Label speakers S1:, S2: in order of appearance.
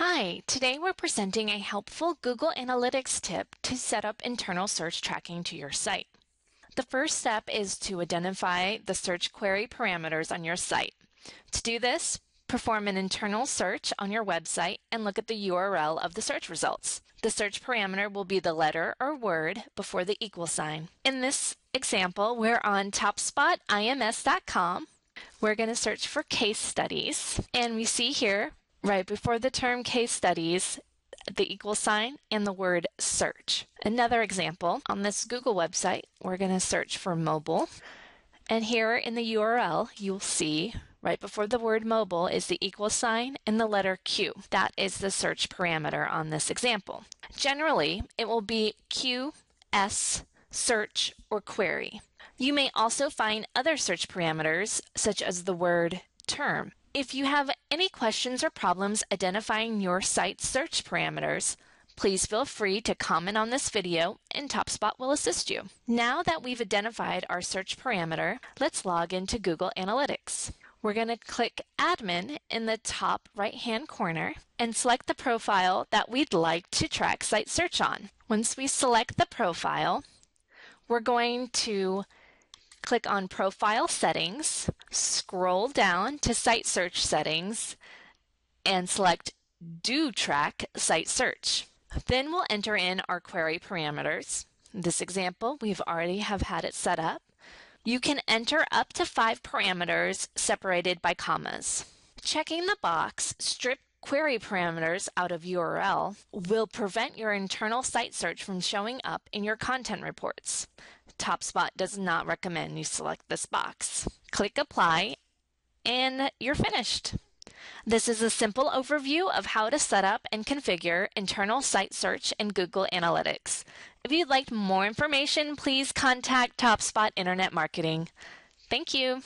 S1: Hi, today we're presenting a helpful Google Analytics tip to set up internal search tracking to your site. The first step is to identify the search query parameters on your site. To do this, perform an internal search on your website and look at the URL of the search results. The search parameter will be the letter or word before the equal sign. In this example, we're on topspotims.com. We're going to search for case studies, and we see here right before the term case studies, the equal sign and the word search. Another example, on this Google website, we're going to search for mobile. And here in the URL, you'll see right before the word mobile is the equal sign and the letter Q. That is the search parameter on this example. Generally, it will be Q, S, search, or query. You may also find other search parameters, such as the word term. If you have any questions or problems identifying your site search parameters, please feel free to comment on this video and TopSpot will assist you. Now that we've identified our search parameter, let's log into Google Analytics. We're going to click Admin in the top right hand corner and select the profile that we'd like to track site search on. Once we select the profile, we're going to click on Profile Settings, scroll down to Site Search Settings, and select Do Track Site Search. Then we'll enter in our query parameters. In this example, we've already have had it set up. You can enter up to five parameters separated by commas. Checking the box Strip Query parameters out of URL will prevent your internal site search from showing up in your content reports. TopSpot does not recommend you select this box. Click Apply and you're finished. This is a simple overview of how to set up and configure internal site search in Google Analytics. If you'd like more information, please contact TopSpot Internet Marketing. Thank you.